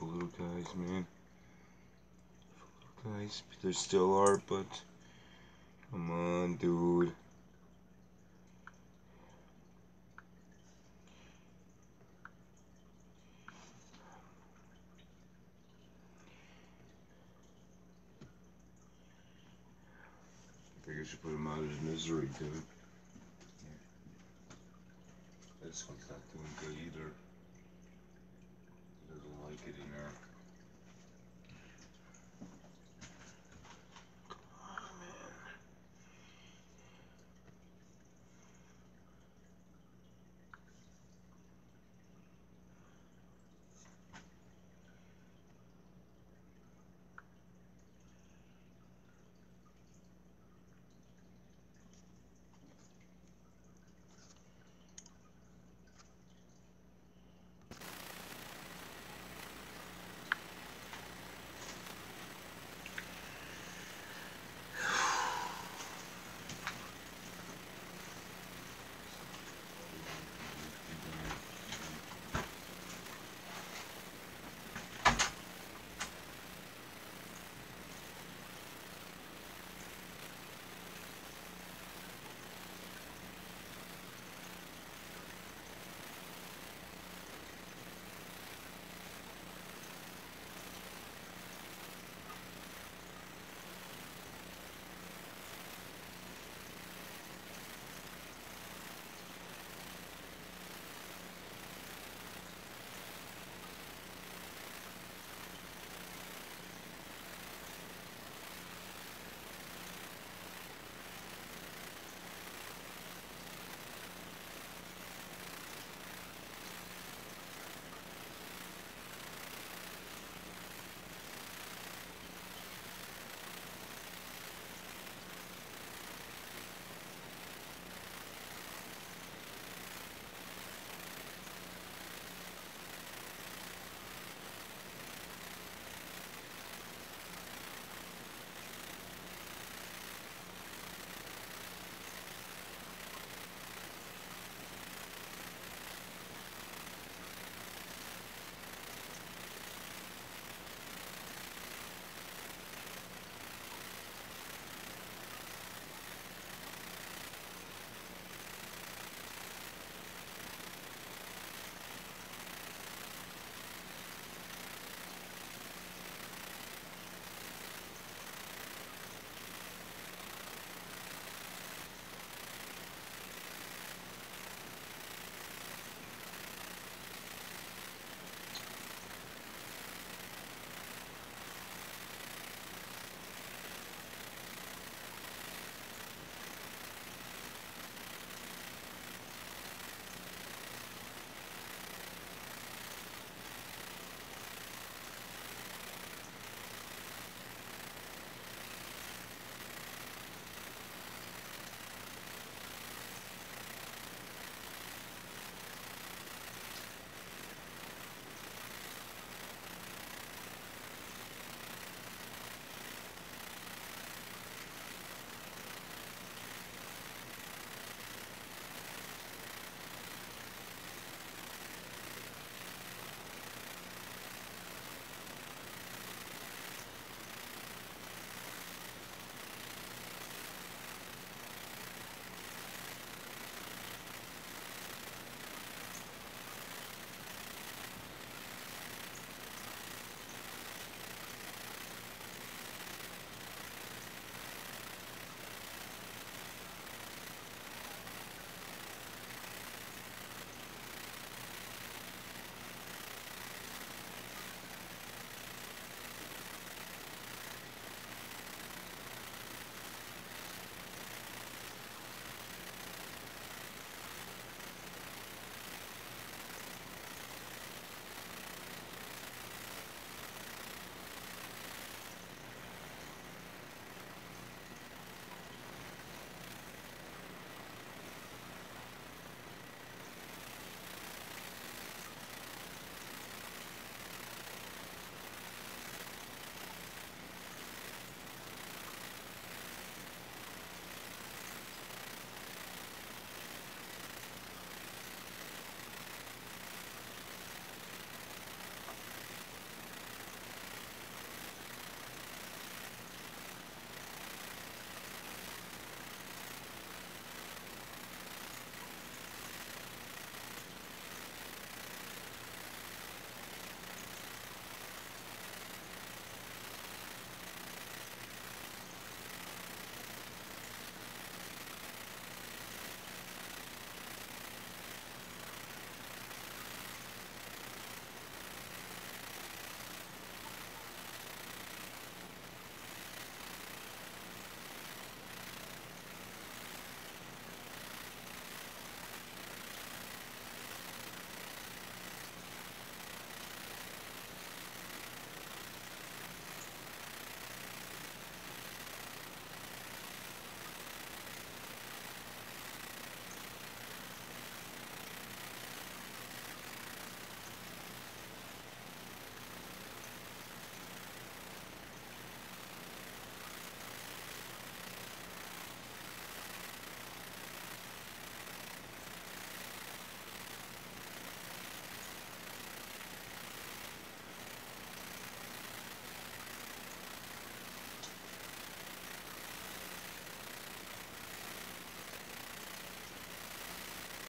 Little guys, man. Little guys. There still are, but come on, dude. I think I should put him out of his misery, dude. This one's not doing good either kidding her.